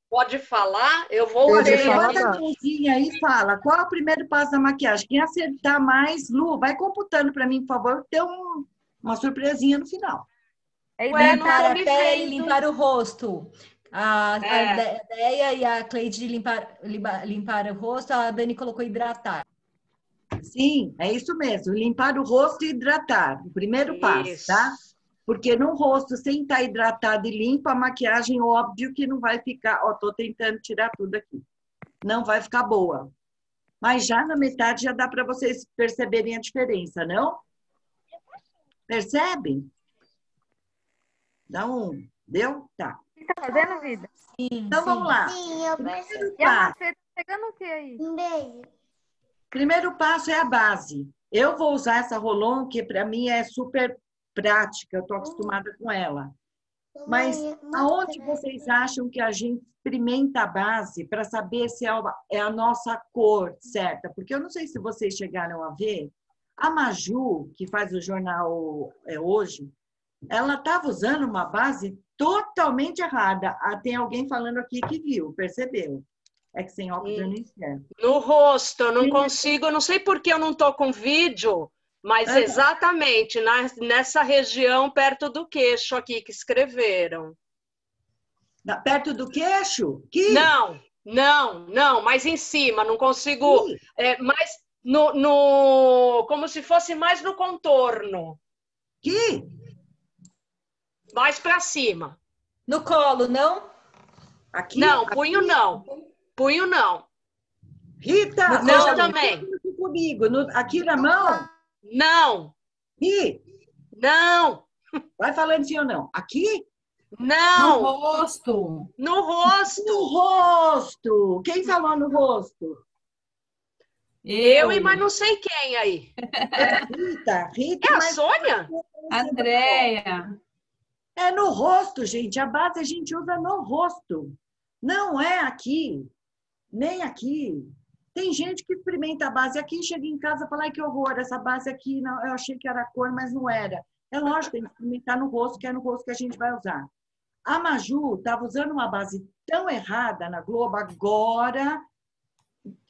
pode falar? Eu vou Pode Levanta a mãozinha aí e fala. Qual é o primeiro passo da maquiagem? Quem acertar mais, Lu, vai computando para mim, por favor, ter um, uma surpresinha no final. É limpar a pele, limpar o rosto. A, é. a Deia e a Cleide limpar, limpar o rosto, a Dani colocou hidratar. Sim, é isso mesmo. Limpar o rosto e hidratar. O primeiro isso. passo, tá? Porque no rosto, sem estar tá hidratado e limpo, a maquiagem, óbvio que não vai ficar. Ó, tô tentando tirar tudo aqui. Não vai ficar boa. Mas já na metade já dá para vocês perceberem a diferença, não? Percebem? Dá um. Deu? Tá. Você tá fazendo, vida? Sim. Então sim. vamos lá. Sim, eu percebi. E a você tá pegando o que aí? Um beijo. Primeiro passo é a base. Eu vou usar essa Rolon, que para mim é super prática, eu estou acostumada com ela. Mas aonde vocês acham que a gente experimenta a base para saber se é a nossa cor certa? Porque eu não sei se vocês chegaram a ver, a Maju, que faz o jornal é, hoje, ela estava usando uma base totalmente errada. Ah, tem alguém falando aqui que viu, percebeu? É que sem óculos eu não enxergo. No rosto, eu não consigo, eu não sei porque eu não estou com vídeo, mas ah, exatamente na, nessa região perto do queixo aqui que escreveram. Na, perto do queixo? Que? Não, não, não, mas em cima, não consigo. É, mais no, no. Como se fosse mais no contorno. Que? Mais para cima. No colo, não? Aqui? Não, punho aqui? não. Punho não. Rita, não também. Comigo, no, aqui na mão? Não. E? Não. Vai falando sim ou não. Aqui? Não! No rosto! No rosto! No rosto! Quem falou no rosto? Eu, e mas não sei quem aí. Rita, Rita. É a Sônia? Andréia. É no rosto, gente. A base a gente usa no rosto. Não é aqui. Nem aqui. Tem gente que experimenta a base aqui, chega em casa e fala, ai que horror, essa base aqui, não, eu achei que era cor, mas não era. É lógico, tem que experimentar no rosto, que é no rosto que a gente vai usar. A Maju estava usando uma base tão errada na Globo, agora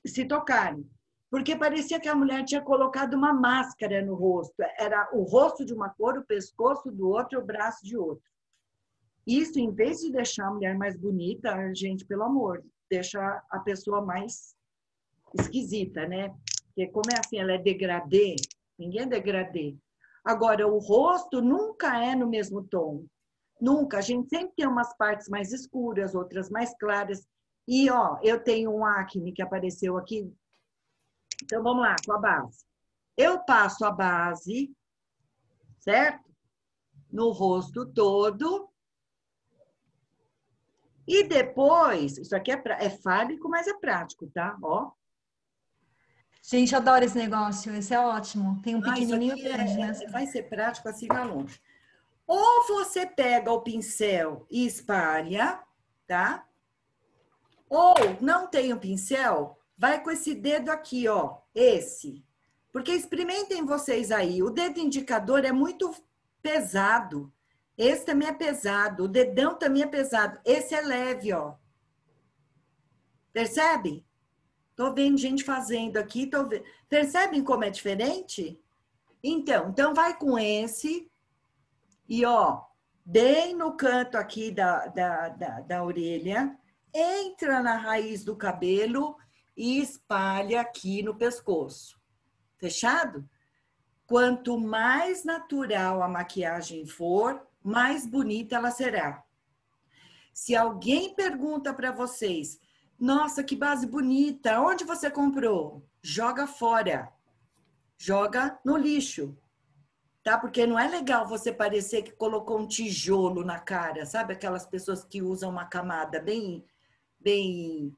se tocaram. Porque parecia que a mulher tinha colocado uma máscara no rosto. Era o rosto de uma cor, o pescoço do outro, o braço de outro. Isso, em vez de deixar a mulher mais bonita, gente, pelo amor, deixa a pessoa mais esquisita, né? Porque como é assim, ela é degradê, ninguém é degradê. Agora, o rosto nunca é no mesmo tom. Nunca. A gente sempre tem umas partes mais escuras, outras mais claras. E, ó, eu tenho um acne que apareceu aqui. Então, vamos lá, com a base. Eu passo a base, certo? No rosto todo. E depois, isso aqui é, pra- é fálico, mas é prático, tá? Ó. Gente, eu adoro esse negócio. Esse é ótimo. Tem um Ah, pequenininho é- grande, né? é- vai ser prático assim vai longe. Ou você pega o pincel e espalha, tá? Ou não tem o pincel, vai com esse dedo aqui, ó, esse. Porque experimentem vocês aí, o dedo indicador é muito pesado. Esse também é pesado, o dedão também é pesado. Esse é leve, ó. Percebe? Tô vendo gente fazendo aqui, tô vendo. Percebem como é diferente? Então, então vai com esse e ó, bem no canto aqui da, da, da, da orelha, entra na raiz do cabelo e espalha aqui no pescoço. Fechado? Quanto mais natural a maquiagem for, mais bonita ela será. Se alguém pergunta para vocês, nossa, que base bonita, onde você comprou? Joga fora. Joga no lixo. Tá? Porque não é legal você parecer que colocou um tijolo na cara, sabe? Aquelas pessoas que usam uma camada bem, bem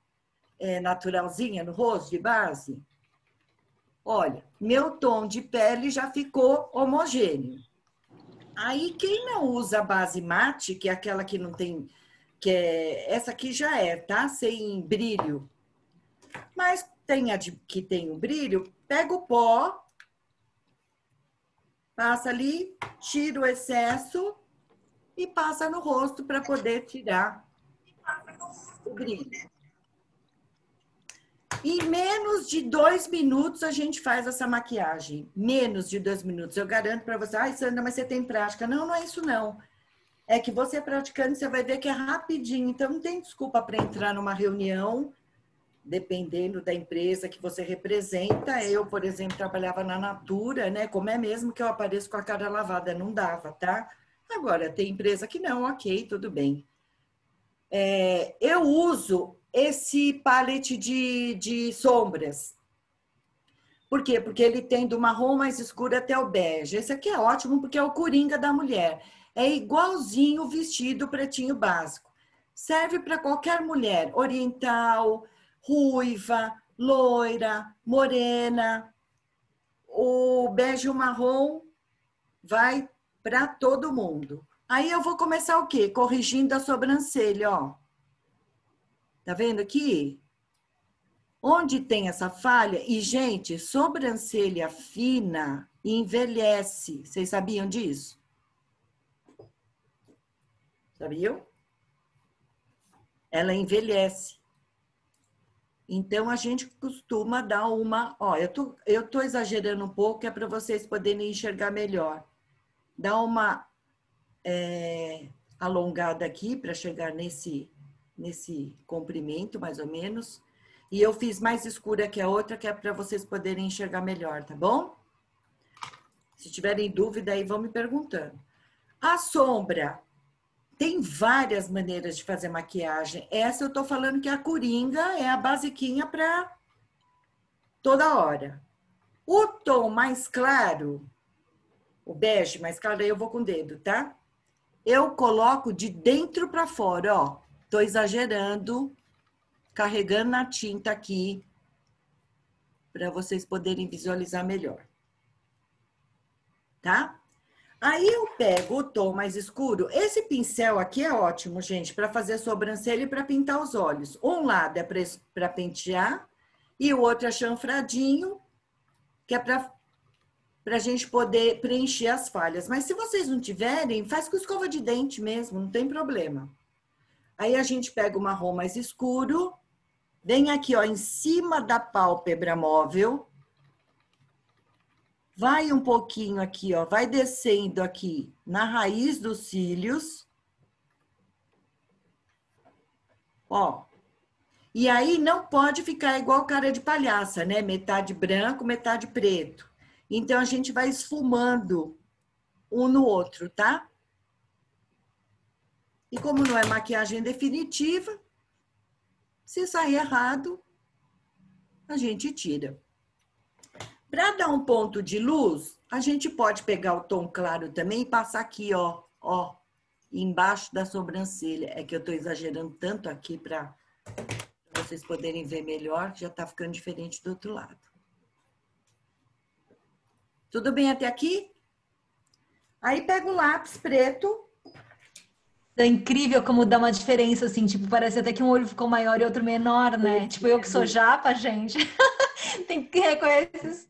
é, naturalzinha no rosto de base. Olha, meu tom de pele já ficou homogêneo. Aí, quem não usa base mate, que é aquela que não tem. que é, Essa aqui já é, tá? Sem brilho. Mas tem a de, que tem um brilho, pega o pó, passa ali, tira o excesso e passa no rosto para poder tirar o brilho. Em menos de dois minutos a gente faz essa maquiagem. Menos de dois minutos. Eu garanto para você. Ai, Sandra, mas você tem prática. Não, não é isso não. É que você praticando, você vai ver que é rapidinho. Então, não tem desculpa para entrar numa reunião, dependendo da empresa que você representa. Eu, por exemplo, trabalhava na Natura, né? Como é mesmo que eu apareço com a cara lavada? Não dava, tá? Agora, tem empresa que não, ok, tudo bem. É, eu uso esse palette de, de sombras. Por quê? Porque ele tem do marrom mais escuro até o bege. Esse aqui é ótimo porque é o coringa da mulher. É igualzinho o vestido pretinho básico. Serve para qualquer mulher, oriental, ruiva, loira, morena. O bege e o marrom vai para todo mundo. Aí eu vou começar o quê? Corrigindo a sobrancelha, ó. Tá vendo aqui? Onde tem essa falha? E, gente, sobrancelha fina envelhece. Vocês sabiam disso? Sabiam? Ela envelhece. Então, a gente costuma dar uma... Ó, eu tô, eu tô exagerando um pouco, é para vocês poderem enxergar melhor. Dá uma é, alongada aqui para chegar nesse nesse comprimento, mais ou menos. E eu fiz mais escura que a outra, que é para vocês poderem enxergar melhor, tá bom? Se tiverem dúvida aí, vão me perguntando. A sombra. Tem várias maneiras de fazer maquiagem. Essa eu tô falando que a coringa é a basiquinha para toda hora. O tom mais claro, o bege mais claro, aí eu vou com o dedo, tá? eu coloco de dentro para fora, ó. Tô exagerando, carregando na tinta aqui, para vocês poderem visualizar melhor. Tá? Aí eu pego o tom mais escuro. Esse pincel aqui é ótimo, gente, para fazer sobrancelha e para pintar os olhos. Um lado é para pentear e o outro é chanfradinho, que é para a gente poder preencher as falhas. Mas se vocês não tiverem, faz com escova de dente mesmo, não tem problema. Aí a gente pega o marrom mais escuro, vem aqui ó, em cima da pálpebra móvel, vai um pouquinho aqui, ó, vai descendo aqui na raiz dos cílios. Ó. E aí não pode ficar igual cara de palhaça, né? Metade branco, metade preto. Então a gente vai esfumando um no outro, tá? E como não é maquiagem definitiva, se sair errado, a gente tira. Para dar um ponto de luz, a gente pode pegar o tom claro também e passar aqui, ó, ó, embaixo da sobrancelha. É que eu estou exagerando tanto aqui para vocês poderem ver melhor, já está ficando diferente do outro lado. Tudo bem até aqui? Aí pega o lápis preto. É incrível como dá uma diferença, assim, tipo, parece até que um olho ficou maior e outro menor, né? Tipo, eu que sou japa, gente. Tem que reconhecer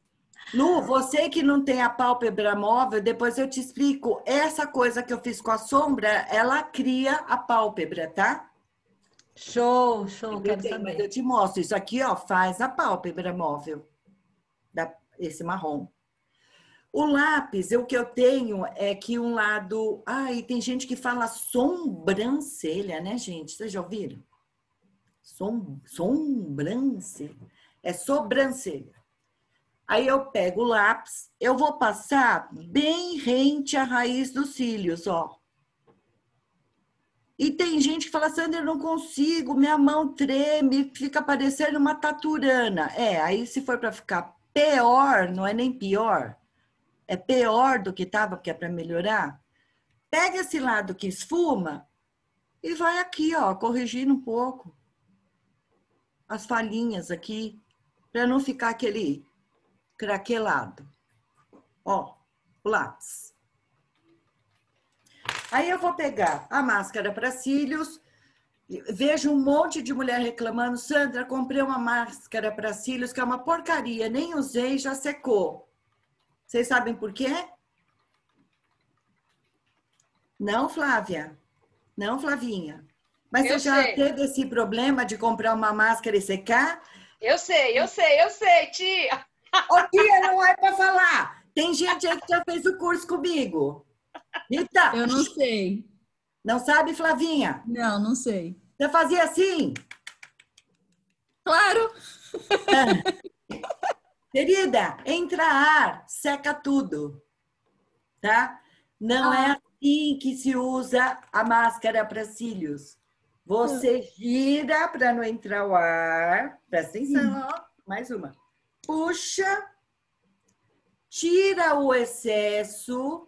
Lu, você que não tem a pálpebra móvel, depois eu te explico. Essa coisa que eu fiz com a sombra, ela cria a pálpebra, tá? Show, show, quero eu, saber. eu te mostro. Isso aqui, ó, faz a pálpebra móvel. Da, esse marrom. O lápis, o que eu tenho é que um lado... Ai, tem gente que fala sobrancelha, né, gente? Vocês já ouviram? Som, sobrancelha. É sobrancelha. Aí eu pego o lápis, eu vou passar bem rente à raiz dos cílios, ó. E tem gente que fala, Sandra, eu não consigo, minha mão treme, fica parecendo uma taturana. É, aí se for para ficar pior, não é nem pior, é pior do que estava, porque é para melhorar. Pega esse lado que esfuma e vai aqui, ó, corrigindo um pouco as falhinhas aqui, para não ficar aquele craquelado. Ó, o lápis. Aí eu vou pegar a máscara para cílios. Vejo um monte de mulher reclamando, Sandra, comprei uma máscara para cílios que é uma porcaria, nem usei, já secou. Vocês sabem por quê? Não, Flávia? Não, Flavinha? Mas eu você já sei. teve esse problema de comprar uma máscara e secar? Eu sei, eu sei, eu sei, tia. Ô, tia, não é para falar. Tem gente aí que já fez o curso comigo. Rita. Eu não sei. Não sabe, Flavinha? Não, não sei. Você fazia assim? Claro. É. Querida, entra ar, seca tudo. Tá? Não é ah. é assim que se usa a máscara para cílios. Você gira para não entrar o ar. Presta atenção, ó. Mais uma puxa, tira o excesso,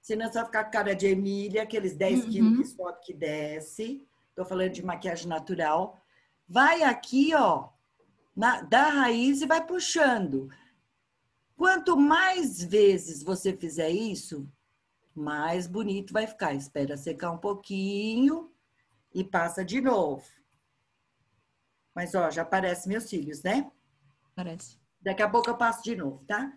senão você vai ficar com cara de Emília, aqueles 10 uhum. quilos que sobe que desce. Estou falando de maquiagem natural. Vai aqui, ó, na, da raiz e vai puxando. Quanto mais vezes você fizer isso, mais bonito vai ficar. Espera secar um pouquinho e passa de novo. Mas, ó, já aparecem meus cílios, né? Parece. Daqui a pouco eu passo de novo, tá?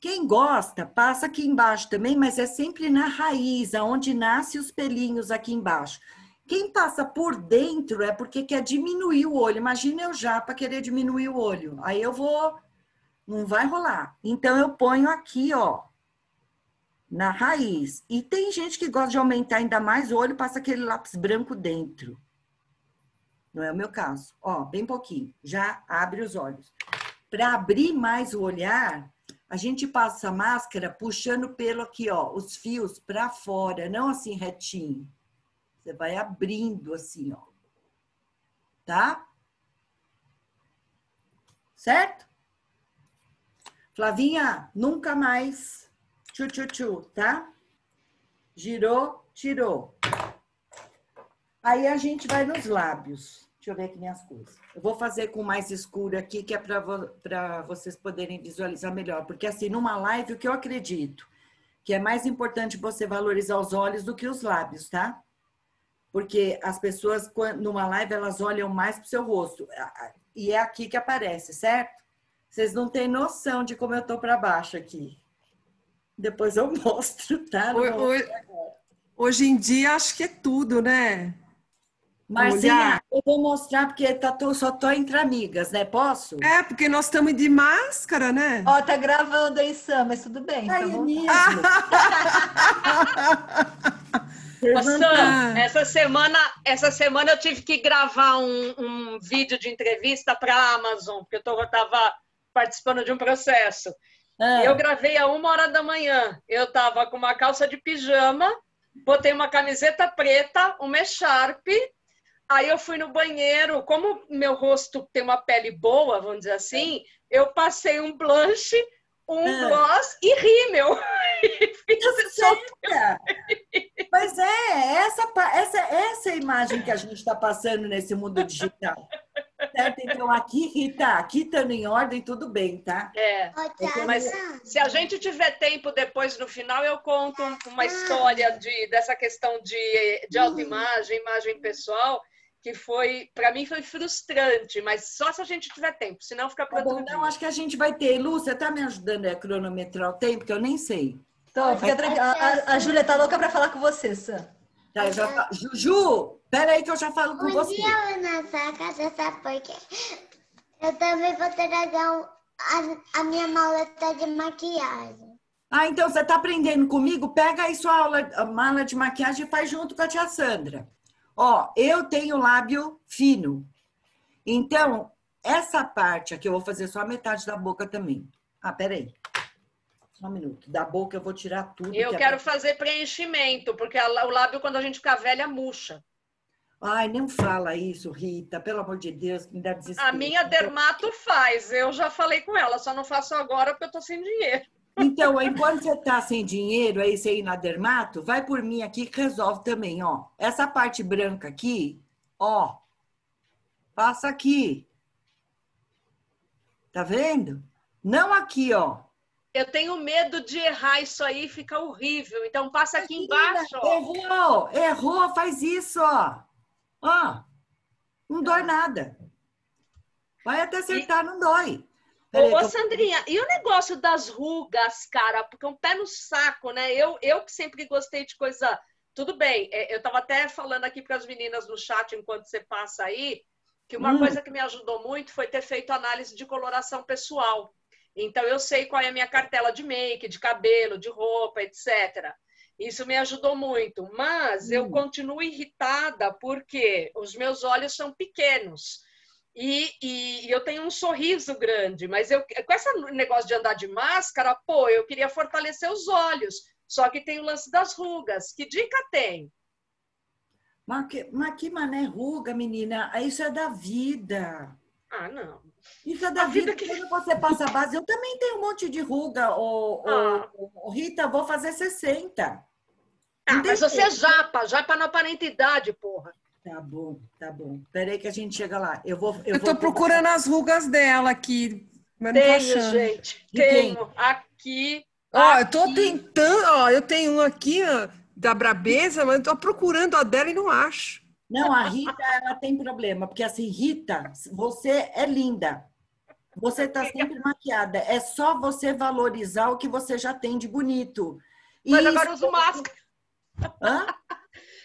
Quem gosta, passa aqui embaixo também, mas é sempre na raiz, aonde nasce os pelinhos aqui embaixo. Quem passa por dentro é porque quer diminuir o olho. Imagina eu já para querer diminuir o olho. Aí eu vou, não vai rolar. Então eu ponho aqui, ó, na raiz. E tem gente que gosta de aumentar ainda mais o olho, passa aquele lápis branco dentro. Não é o meu caso. Ó, bem pouquinho. Já abre os olhos. Para abrir mais o olhar, a gente passa a máscara puxando pelo aqui, ó, os fios para fora, não assim retinho. Você vai abrindo assim, ó. Tá? Certo? Flavinha, nunca mais tchu tchu tchu, tá? Girou, tirou. Aí a gente vai nos lábios. Deixa eu ver aqui minhas coisas. Eu vou fazer com mais escuro aqui, que é para vocês poderem visualizar melhor. Porque assim, numa live, o que eu acredito? Que é mais importante você valorizar os olhos do que os lábios, tá? Porque as pessoas, numa live, elas olham mais para o seu rosto. E é aqui que aparece, certo? Vocês não têm noção de como eu tô para baixo aqui. Depois eu mostro, tá? Hoje, hoje em dia, acho que é tudo, né? Marcinha, eu vou mostrar porque tá, tô, só tô entre amigas, né? Posso? É, porque nós estamos de máscara, né? Ó, tá gravando aí, Sam, mas tudo bem. Tá mesmo. Sam, essa semana, essa semana eu tive que gravar um, um vídeo de entrevista para a Amazon, porque eu estava participando de um processo. Ah. Eu gravei a uma hora da manhã. Eu estava com uma calça de pijama, botei uma camiseta preta, uma echarpe, Aí eu fui no banheiro, como meu rosto tem uma pele boa, vamos dizer assim, eu passei um blush, um ah. gloss e rímel. Mas é, essa, essa, essa é a imagem que a gente está passando nesse mundo digital. Certo? Então, aqui, Rita, aqui estando em ordem, tudo bem, tá? É. Mas se a gente tiver tempo depois, no final, eu conto uma história de, dessa questão de, de autoimagem, imagem pessoal, que foi, para mim, foi frustrante, mas só se a gente tiver tempo, senão fica para tá bom, Não, acho que a gente vai ter. Lúcia, tá me ajudando a cronometrar o tempo, que eu nem sei. Então, fica tranquila. A, a Júlia tá louca para falar com você, Sam. Tá, já Juju, peraí que eu já falo com um você. Um dia eu na sua casa, sabe por quê? Eu também vou trazer a, a minha maleta de maquiagem. Ah, então você tá aprendendo comigo? Pega aí sua aula, a mala de maquiagem e faz junto com a tia Sandra. Ó, eu tenho lábio fino. Então, essa parte aqui eu vou fazer só a metade da boca também. Ah, peraí. Só um minuto. Da boca eu vou tirar tudo. Eu que é quero é... fazer preenchimento, porque o lábio, quando a gente fica velha, murcha. Ai, não fala isso, Rita. Pelo amor de Deus, me dá desespero. A minha dermato faz. Eu já falei com ela, só não faço agora porque eu tô sem dinheiro. Então, enquanto você tá sem dinheiro, aí você ir na dermato, vai por mim aqui que resolve também, ó. Essa parte branca aqui, ó, passa aqui. Tá vendo? Não aqui, ó. Eu tenho medo de errar isso aí, fica horrível. Então passa aqui embaixo, ó. Errou, errou, faz isso, ó. Ó, não dói nada. Vai até acertar, e... não dói. Ô, ô, Sandrinha, e o negócio das rugas, cara? Porque é um pé no saco, né? Eu, eu que sempre gostei de coisa. Tudo bem, é, eu estava até falando aqui para as meninas no chat enquanto você passa aí, que uma hum. coisa que me ajudou muito foi ter feito análise de coloração pessoal. Então, eu sei qual é a minha cartela de make, de cabelo, de roupa, etc. Isso me ajudou muito. Mas hum. eu continuo irritada porque os meus olhos são pequenos. E, e, eu tenho um sorriso grande, mas eu, com esse negócio de andar de máscara, pô, eu queria fortalecer os olhos. Só que tem o lance das rugas. Que dica tem? Mas que, mas que mané ruga, menina? Isso é da vida. Ah, não. Isso é da vida, vida que quando você passa a base. Eu também tenho um monte de ruga. Ô, ah. ô, ô, Rita, vou fazer 60. Ah, mas você é japa, japa na aparente idade, porra. Tá bom, tá bom. Peraí que a gente chega lá. Eu vou. Eu, eu tô procurando as rugas dela aqui, mas tenho, não tô achando. gente. Tenho. Aqui. Ó, eu tô tentando, ó, eu tenho um aqui ó, da Brabeza, mas eu tô procurando a dela e não acho. Não, a Rita, ela tem problema, porque assim, Rita, você é linda. Você tá sempre maquiada. É só você valorizar o que você já tem de bonito. Mas Isso... agora eu uso máscara. Hã?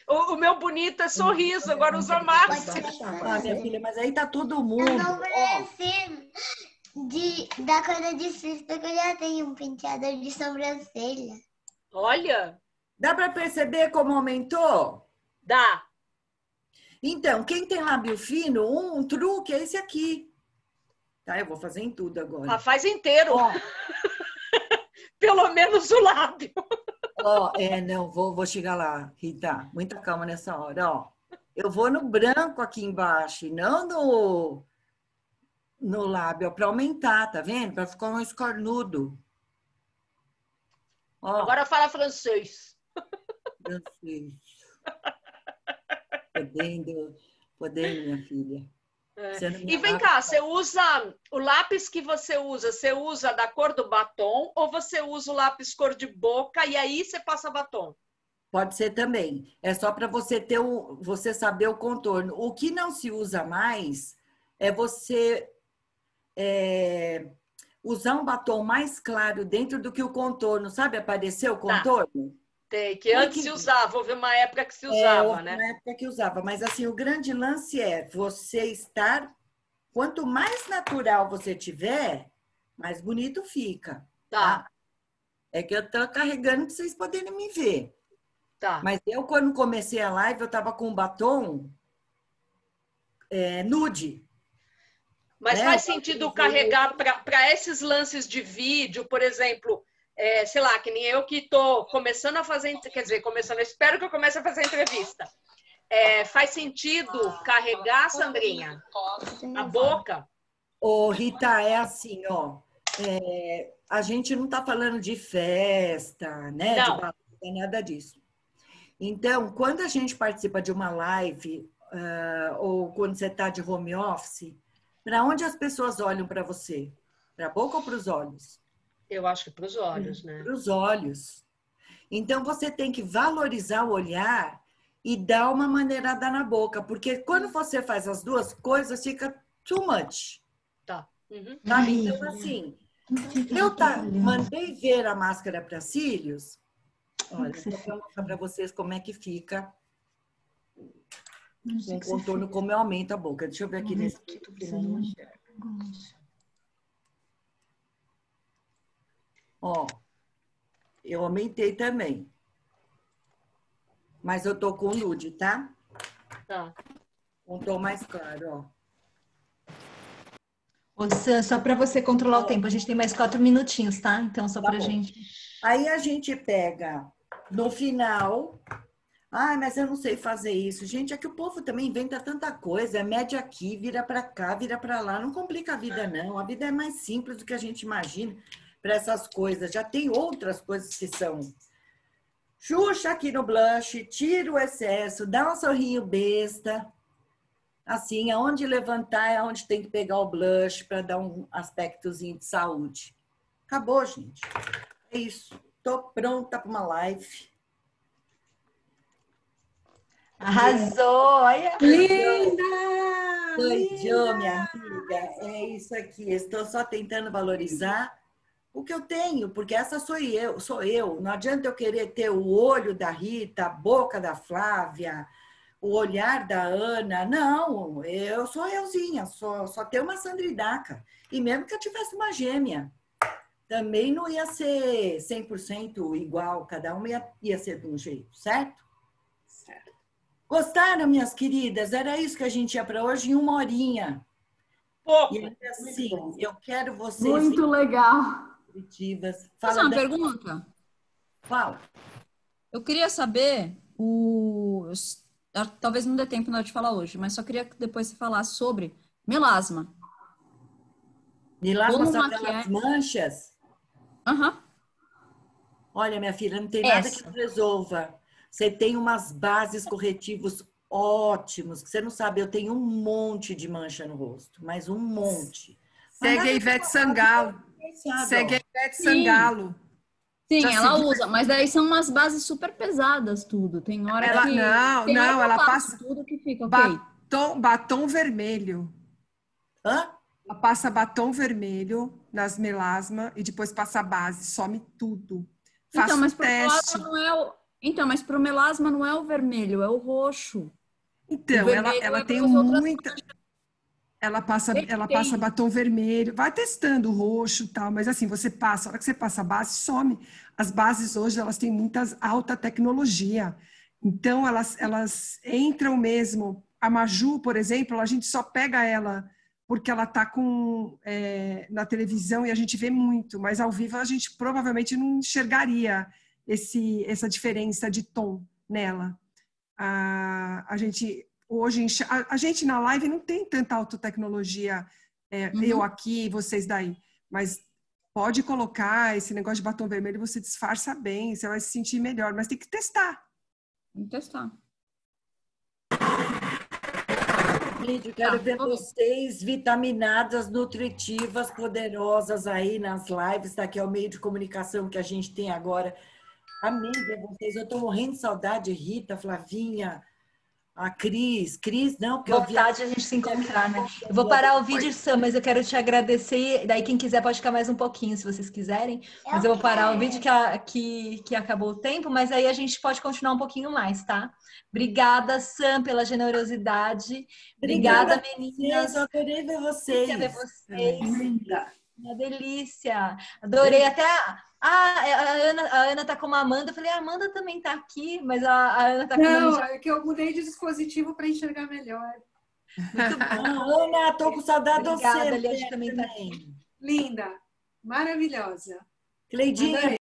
O, o, meu bonito é sorriso, agora usa máscara. Ah, minha filha, mas aí tá todo mundo. Eu não preciso de, da coisa de cista que eu já tenho um penteador de sobrancelha. Olha! Dá para perceber como aumentou? Dá. Então, quem tem lábio fino, um, um truque é esse aqui. Tá, eu vou fazer em tudo agora. Ah, faz inteiro. Pelo menos o lábio. Ó, oh, é, não, vou, vou chegar lá, Rita. Muita calma nessa hora, ó. Eu vou no branco aqui embaixo, não no, no lábio, para aumentar, tá vendo? Para ficar um escornudo. Ó. Agora fala francês. francês. Podendo, podendo, minha filha. É. E vem cá, você usa o lápis que você usa, você usa da cor do batom ou você usa o lápis cor de boca e aí você passa batom? Pode ser também. É só para você ter o, você saber o contorno. O que não se usa mais é você é, usar um batom mais claro dentro do que o contorno, sabe? Aparecer o Tá. Tem, que antes se usava, houve uma época que se É, usava, houve né? uma época que usava, mas assim, o grande lance é você estar. Quanto mais natural você tiver, mais bonito fica. Tá. É que eu tô carregando para vocês poderem me ver. Tá. Mas eu, quando comecei a live, eu tava com um batom é, nude. Mas É, faz sentido carregar para esses lances de vídeo, por exemplo, é, sei lá, que nem eu que estou começando a fazer, quer dizer, começando, eu espero que eu comece a fazer entrevista. É, faz sentido carregar, Sandrinha, a boca? Ô, Rita, é assim, ó. é, a gente não tá falando de festa, né? Não. De balada, nada disso. Então, quando a gente participa de uma live, ah, ou quando você está de home office, para onde as pessoas olham para você? Para a boca ou para os olhos? Eu acho que para os olhos, né? Para os olhos. Então, você tem que valorizar o olhar e dar uma maneirada na boca, porque quando você faz as duas coisas, fica too much. Tá. Uhum. Sabe? Então, assim, eu tá, mandei ver a máscara para cílios. Olha, só para mostrar para vocês como é que fica o contorno, como eu aumento a boca. Deixa eu ver aqui nesse aqui, que não enxerga. Ó, eu aumentei também. Mas eu tô com nude, tá? Tá. Um tom mais claro, ó. Ô, Sam, só para você controlar o tempo, a gente tem mais quatro minutinhos, tá? Então, só Tá para bom. gente. Aí a gente pega no final. Ai, mas eu não sei fazer isso. Gente, é que o povo também inventa tanta coisa. Mede aqui, vira para cá, vira para lá. Não complica a vida, não. A vida é mais simples do que a gente imagina para essas coisas. Já tem outras coisas que são. Xuxa aqui no blush, tira o excesso, dá um sorrinho besta. Assim, aonde levantar é onde tem que pegar o blush para dar um aspectozinho de saúde. Acabou, gente. É isso. Tô pronta para uma live. Arrasou! Olha! Linda! Oi, Jo, minha amiga. É isso aqui. Estou só tentando valorizar o que eu tenho, porque essa sou eu, sou eu. Não adianta eu querer ter o olho da Rita, a boca da Flávia, o olhar da Ana. Não, eu sou euzinha, só, só tenho uma Sandridaca. E mesmo que eu tivesse uma gêmea, também não ia ser 100% igual, cada uma ia, ia ser de um jeito, certo? Certo. Gostaram, minhas queridas? Era isso que a gente ia para hoje em uma horinha. Pouco. E assim, eu quero vocês Muito legal. Positivas. Fazer Fala uma da... pergunta? Fala. Eu queria saber o. Talvez não dê tempo hora de falar hoje, mas só queria que depois você falasse sobre melasma. Melasma Como são aquelas manchas. Aham. Olha, minha filha, não tem nada que Essa. resolva. Você tem umas bases corretivos ótimos, que você não sabe, eu tenho um monte de mancha no rosto, mas um monte. Segue a Ivete Sangalo. Faço, Segue a. Ivete. Sangalo. Sim, Já ela segui- usa, mas daí são umas bases super pesadas, tudo. Tem hora Ela- que. não, tem não, ela passa- tudo que fica, ok. Batom, batom vermelho. Hã? Ela passa batom vermelho nas melasma e depois passa a base, some tudo. Faço Então, mas um teste. não é o. Então, mas pro melasma não é o vermelho, é o roxo. Então, O ela, ela é tem muita. Ela passa, ela passa batom vermelho, vai testando o roxo e tal, mas assim, você passa, a hora que você passa a base, some. As bases hoje, elas têm muitas alta tecnologia. Então, elas, elas entram mesmo. A Maju, por exemplo, a gente só pega ela porque ela está com é, na televisão e a gente vê muito, mas ao vivo a gente provavelmente não enxergaria esse, essa diferença de tom nela. A, a gente hoje a, a gente na live não tem tanta autotecnologia, é, Uhum. eu aqui, vocês daí, mas pode colocar esse negócio de batom vermelho, você disfarça bem, você vai se sentir melhor, mas tem que testar. Vamos testar. Gente, quero ver vocês vitaminadas, nutritivas, poderosas aí nas lives, tá? Que é o meio de comunicação que a gente tem agora. Ver vocês. Eu tô morrendo de saudade, Rita, Flavinha, a Cris. Cris, não, porque Vontade eu vi... a gente se encontrar, né? Eu vou parar o vídeo, Sam, mas eu quero te agradecer. Daí, quem quiser pode ficar mais um pouquinho, se vocês quiserem. Mas eu vou parar o vídeo que, a, que, que acabou o tempo, mas aí a gente pode continuar um pouquinho mais, tá? Obrigada, Sam, pela generosidade. Obrigada, Obrigada meninas. Eu adorei ver vocês. ver vocês. Linda. Uma delícia. Adorei até. Ah, a Ana, a Ana tá como a Amanda. Eu falei, a Amanda também tá aqui, mas a, a Ana tá com Não, já... é que eu mudei de dispositivo para enxergar melhor. Muito bom. Ana, tô com saudade de você. Obrigada, também tá aqui. Linda, maravilhosa. Cleidinha,